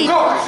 Enrico